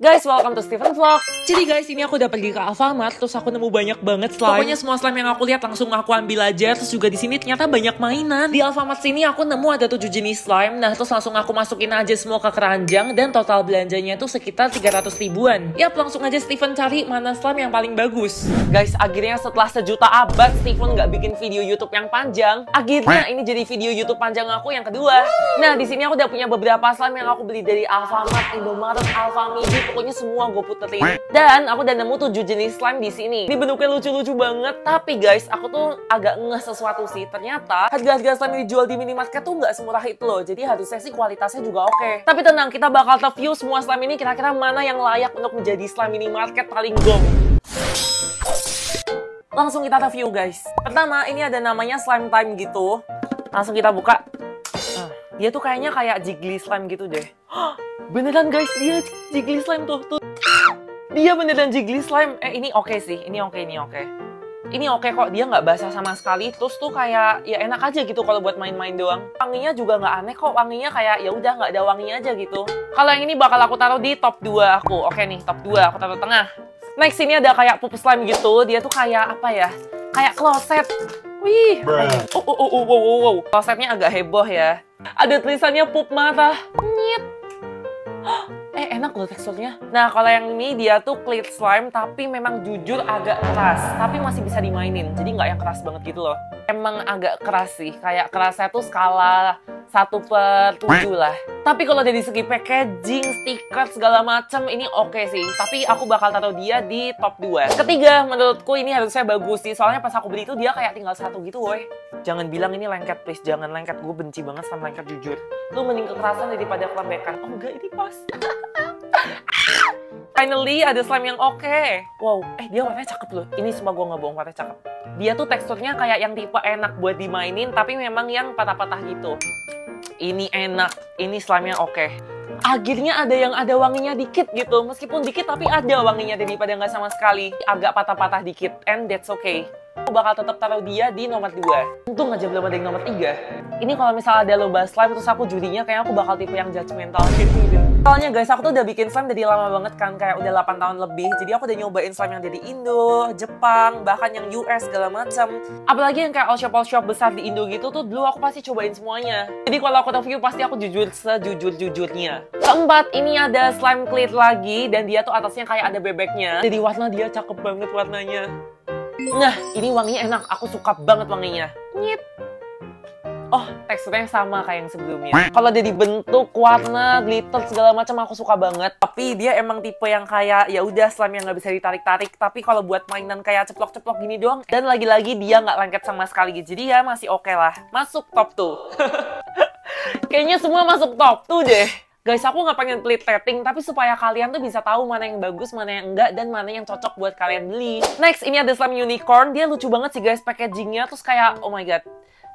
Guys, welcome to Steven Vlog. Jadi guys, ini aku udah pergi ke Alfamart, terus aku nemu banyak banget slime. Pokoknya semua slime yang aku lihat langsung aku ambil aja. Terus juga di sini ternyata banyak mainan. Di Alfamart sini aku nemu ada 7 jenis slime. Nah, terus langsung aku masukin aja semua ke keranjang dan total belanjanya itu sekitar 300 ribuan. Yap, langsung aja Steven cari mana slime yang paling bagus. Guys, akhirnya setelah sejuta abad Steven nggak bikin video YouTube yang panjang. Akhirnya ini jadi video YouTube panjang aku yang kedua. Nah, di sini aku udah punya beberapa slime yang aku beli dari Alfamart, Indomaret, Alfamidi, pokoknya semua gue puterin. Dan aku udah nemu 7 jenis slime di sini. Ini bentuknya lucu-lucu banget, tapi guys, aku tuh agak ngeh sesuatu sih. Ternyata harga-harga slime yang dijual di minimarket tuh nggak semurah itu loh. Jadi harusnya sih kualitasnya juga oke. Tapi tenang, kita bakal review semua slime ini kira-kira mana yang layak untuk menjadi slime minimarket paling gong. Langsung kita review guys. Pertama, ini ada namanya slime time gitu. Langsung kita buka. Dia tuh kayaknya kayak jiggly slime gitu deh. Beneran guys, dia jiggly slime tuh. tuh. Dia beneran jiggly slime. Eh ini oke sih, ini oke, ini oke. Ini oke kok, dia nggak basah sama sekali. Terus tuh kayak ya enak aja gitu kalau buat main-main doang. Wanginya juga nggak aneh kok, wanginya kayak ya udah nggak ada wanginya aja gitu. Kalau yang ini bakal aku taruh di top 2 aku. Oke nih, top 2 aku taruh tengah. Next ini ada kayak pup slime gitu. Dia tuh kayak apa ya? Kayak kloset. Wih. Oh, oh, oh, oh, oh, oh, oh. Klosetnya agak heboh ya. Ada tulisannya pup mata. Nyet. Eh enak loh teksturnya. Nah kalau yang ini dia tuh clear slime tapi memang jujur agak keras. Tapi masih bisa dimainin. Jadi nggak yang keras banget gitu loh. Emang agak keras sih. Kayak kerasnya tuh skala 1 per 7 lah. Tapi kalau dari segi packaging, stiker, segala macam ini oke okay sih. Tapi aku bakal taruh dia di top 2. Ketiga, menurutku ini harusnya bagus sih. Soalnya pas aku beli itu dia kayak tinggal satu gitu woy. Jangan bilang ini lengket please, jangan lengket. Gue benci banget sama lengket jujur. Lu mending kekerasan daripada kelembekan. Oh enggak, ini pas. Finally ada slime yang oke. Okay. Wow, eh dia warnanya cakep loh. Ini semua gue nggak bohong, warnanya cakep. Dia tuh teksturnya kayak yang tipe enak buat dimainin, tapi memang yang patah-patah gitu. Ini enak, ini slime yang oke. Okay. Akhirnya ada yang ada wanginya dikit gitu, meskipun dikit tapi ada wanginya daripada nggak sama sekali. Agak patah-patah dikit, and that's okay. Aku bakal tetap taruh dia di nomor 2. Untung aja belum ada yang nomor 3. Ini kalau misalnya ada lomba slime terus aku jurinya kayaknya aku bakal tipe yang judgmental gitu. Soalnya guys, aku tuh udah bikin slime dari lama banget kan, kayak udah 8 tahun lebih. Jadi aku udah nyobain slime yang dari Indo, Jepang, bahkan yang US segala macam. Apalagi yang kayak all shop all shop besar di Indo gitu tuh dulu aku pasti cobain semuanya. Jadi kalau aku review pasti aku jujur sejujur-jujurnya. Keempat, ini ada slime clear lagi dan dia tuh atasnya kayak ada bebeknya. Jadi warna dia cakep banget warnanya. Nah, ini wanginya enak. Aku suka banget wanginya. Nyit. Oh, teksturnya sama kayak yang sebelumnya. Kalau dari bentuk, warna, glitter segala macam aku suka banget. Tapi dia emang tipe yang kayak ya udah slime yang nggak bisa ditarik-tarik. Tapi kalau buat mainan kayak ceplok-ceplok gini doang. Dan lagi-lagi dia nggak lengket sama sekali. Jadi ya masih oke okay lah. Masuk top tuh. Kayaknya semua masuk top tuh deh. Guys, aku nggak pengen pelit rating, tapi supaya kalian tuh bisa tahu mana yang bagus, mana yang enggak, dan mana yang cocok buat kalian beli. Next, ini ada slime unicorn. Dia lucu banget sih guys, packagingnya. Terus kayak, oh my god,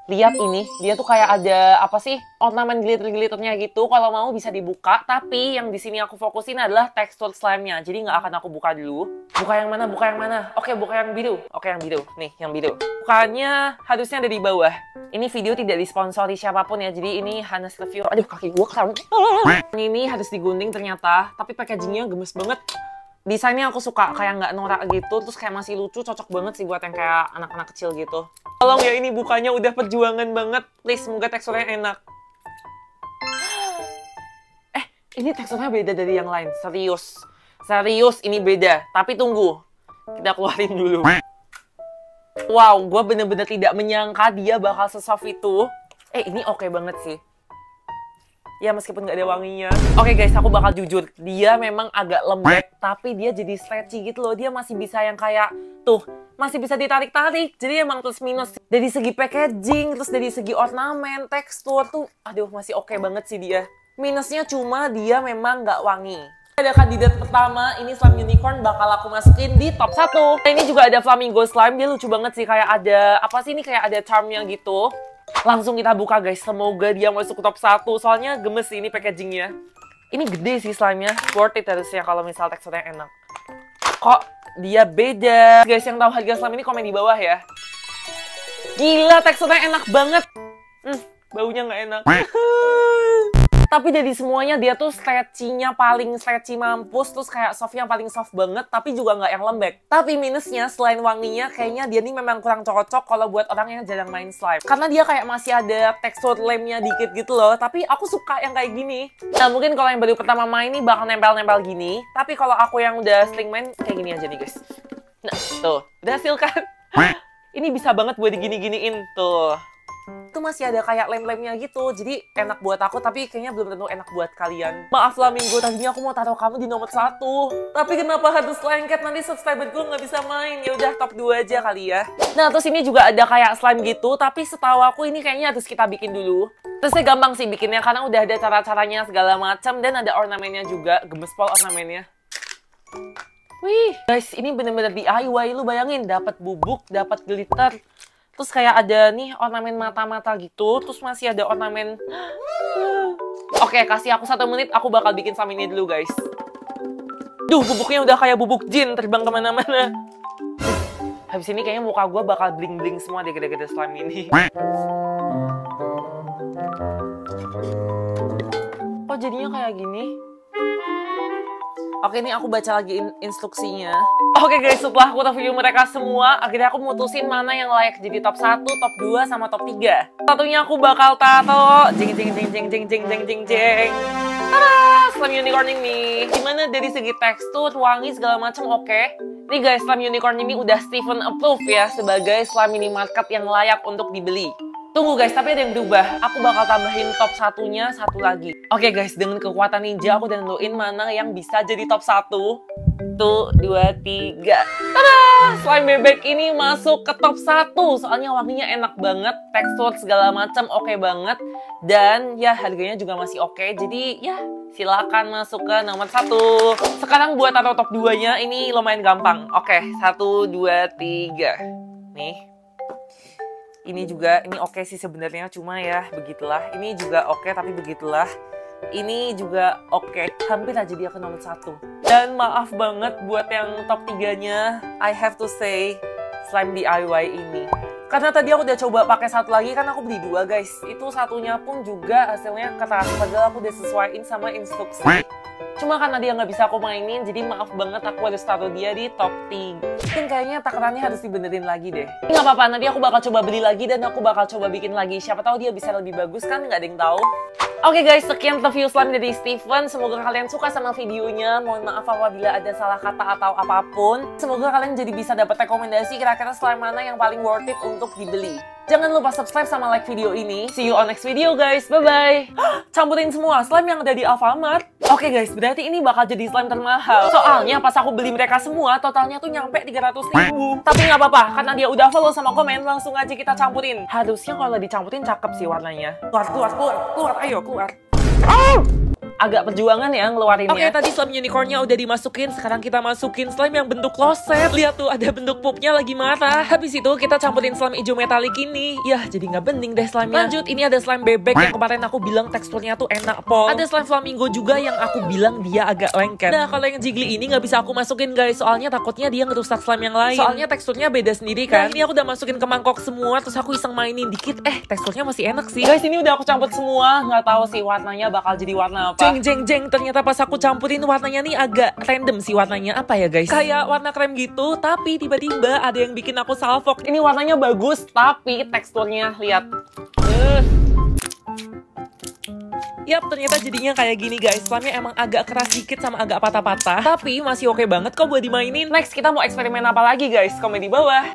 lihat ini dia tuh kayak ada apa sih ornamen glitter glitternya gitu. Kalau mau bisa dibuka tapi yang di sini aku fokusin adalah tekstur slime-nya. Jadi nggak akan aku buka dulu. Buka yang mana buka yang mana? Oke buka yang biru. Oke yang biru. Nih yang biru. Bukanya harusnya ada di bawah. Ini video tidak disponsori siapa pun ya. Jadi ini Hanes review. Aduh kaki gua kram ini harus digunting ternyata. Tapi packagingnya gemes banget desainnya aku suka kayak nggak norak gitu terus kayak masih lucu cocok banget sih buat yang kayak anak-anak kecil gitu. Tolong ya ini bukanya udah perjuangan banget. Please semoga teksturnya enak. Eh ini teksturnya beda dari yang lain. Serius. Serius ini beda. Tapi tunggu kita keluarin dulu. Wow gue bener-bener tidak menyangka dia bakal sesoft itu. Eh ini oke okay banget sih ya meskipun nggak ada wanginya. Oke okay guys, aku bakal jujur, dia memang agak lembek, tapi dia jadi stretchy gitu loh. Dia masih bisa yang kayak tuh, masih bisa ditarik-tarik. Jadi emang plus minus dari segi packaging, terus dari segi ornamen, tekstur tuh, aduh masih oke okay banget sih dia. Minusnya cuma dia memang nggak wangi. Ada kandidat pertama, ini slime unicorn bakal aku masukin di top 1. Nah, ini juga ada flamingo slime, dia lucu banget sih, kayak ada, apa sih ini kayak ada charmnya gitu. Langsung kita buka guys, semoga dia masuk ke top 1. Soalnya gemes sih ini packagingnya. Ini gede sih slime-nya, worth it harusnya kalau misal teksturnya enak. Kok dia beda? Guys yang tahu harga slime ini komen di bawah ya. Gila teksturnya enak banget. Hmm, baunya nggak enak. Tapi dari semuanya dia tuh stretchy-nya paling stretchy mampus, terus kayak softnya paling soft banget, tapi juga nggak yang lembek. Tapi minusnya selain wanginya, kayaknya dia ini memang kurang cocok kalau buat orang yang jarang main slime. Karena dia kayak masih ada tekstur lemnya dikit gitu loh, tapi aku suka yang kayak gini. Nah mungkin kalau yang baru pertama main nih bakal nempel-nempel gini, tapi kalau aku yang udah sering main kayak gini aja nih guys. Nah tuh, udah hasil kan? Ini bisa banget buat digini-giniin tuh itu masih ada kayak lem-lemnya gitu. Jadi enak buat aku, tapi kayaknya belum tentu enak buat kalian. Maaf lah Minggu, tadinya aku mau taruh kamu di nomor satu. Tapi kenapa harus lengket? Nanti subscriber gue nggak bisa main. Ya udah top 2 aja kali ya. Nah, terus ini juga ada kayak slime gitu, tapi setahu aku ini kayaknya harus kita bikin dulu. Terusnya gampang sih bikinnya, karena udah ada cara-caranya segala macam dan ada ornamennya juga. Gemes pol ornamennya. Wih, guys, ini bener-bener DIY. Lu bayangin, dapat bubuk, dapat glitter, Terus kayak ada nih ornamen mata-mata gitu. Terus masih ada ornamen... Oke, kasih aku satu menit. Aku bakal bikin sama ini dulu, guys. Duh, bubuknya udah kayak bubuk jin terbang ke mana-mana. Habis ini kayaknya muka gue bakal bling-bling semua deh gede-gede slime ini. Kok jadinya kayak gini? Oke, ini aku baca lagi in instruksinya. Oke guys, setelah aku review mereka semua, akhirnya aku mutusin mana yang layak jadi top 1, top 2, sama top 3. Satunya aku bakal tato jeng jeng jeng jeng jeng jeng jeng jeng jeng. Slime unicorn ini. Gimana dari segi tekstur, wangi, segala macam oke. Okay. Nih guys, slime unicorn ini udah Stephen approve ya sebagai slime minimarket yang layak untuk dibeli. Tunggu guys, tapi ada yang berubah. Aku bakal tambahin top satunya satu lagi. Oke okay guys, dengan kekuatan ninja aku dan nentuin mana yang bisa jadi top satu. Tuh, dua, tiga. Tada! Slime bebek ini masuk ke top satu. Soalnya wanginya enak banget, tekstur segala macam oke okay banget. Dan ya harganya juga masih oke. Okay. Jadi ya silakan masuk ke nomor satu. Sekarang buat taruh top 2-nya ini lumayan gampang. Oke, satu, dua, tiga. Nih, ini juga ini oke okay sih sebenarnya cuma ya begitulah. Ini juga oke okay, tapi begitulah. Ini juga oke. Okay. hampir aja dia ke nomor satu. Dan maaf banget buat yang top tiganya. I have to say slime DIY ini karena tadi aku udah coba pakai satu lagi kan aku beli dua guys itu satunya pun juga hasilnya keras padahal aku udah sesuaiin sama instruksi Cuma karena dia nggak bisa aku mainin, jadi maaf banget aku harus taruh dia di top 3. Mungkin kayaknya takarannya harus dibenerin lagi deh. Nggak apa-apa, nanti aku bakal coba beli lagi dan aku bakal coba bikin lagi. Siapa tahu dia bisa lebih bagus kan, nggak ada yang tahu. Oke okay guys, sekian review slime dari Steven. Semoga kalian suka sama videonya. Mohon maaf apabila ada salah kata atau apa pun. Semoga kalian jadi bisa dapat rekomendasi kira-kira slime mana yang paling worth it untuk dibeli. Jangan lupa subscribe sama like video ini. See you on next video guys. Bye-bye. Campurin semua slime yang ada di Alfamart. Oke okay guys, berarti ini bakal jadi slime termahal. Soalnya pas aku beli mereka semua, totalnya tuh nyampe 300 ribu. Tapi nggak apa-apa, karena dia udah follow sama komen, langsung aja kita campurin. Harusnya kalau dicampurin cakep sih warnanya. Keluar, keluar, keluar, keluar, ayo keluar. Oh! Agak perjuangan ya ngeluarinnya. Oke, okay, tadi slime unicornnya udah dimasukin, sekarang kita masukin slime yang bentuk kloset. Lihat tuh, ada bentuk pupnya lagi marah. Habis itu kita campurin slime hijau metalik ini. Yah, jadi nggak bening deh slime-nya. Lanjut, ini ada slime bebek yang kemarin aku bilang teksturnya tuh enak pol. Ada slime flamingo juga yang aku bilang dia agak lengket. Nah, kalau yang jiggly ini nggak bisa aku masukin guys, soalnya takutnya dia ngerusak slime yang lain. Soalnya teksturnya beda sendiri kan. Nah, ini aku udah masukin ke mangkok semua, terus aku iseng mainin dikit. Eh, teksturnya masih enak sih. Guys, ini udah aku campur semua. Nggak tahu sih warnanya bakal jadi warna apa. Jeng jeng jeng ternyata pas aku campurin warnanya nih agak random sih warnanya apa ya guys kayak warna krem gitu tapi tiba-tiba ada yang bikin aku salfok ini warnanya bagus tapi teksturnya lihat uh. Yap, ternyata jadinya kayak gini guys. Slime emang agak keras dikit sama agak patah-patah. Tapi masih oke okay banget kok buat dimainin. Next, kita mau eksperimen apa lagi guys? Komen di bawah.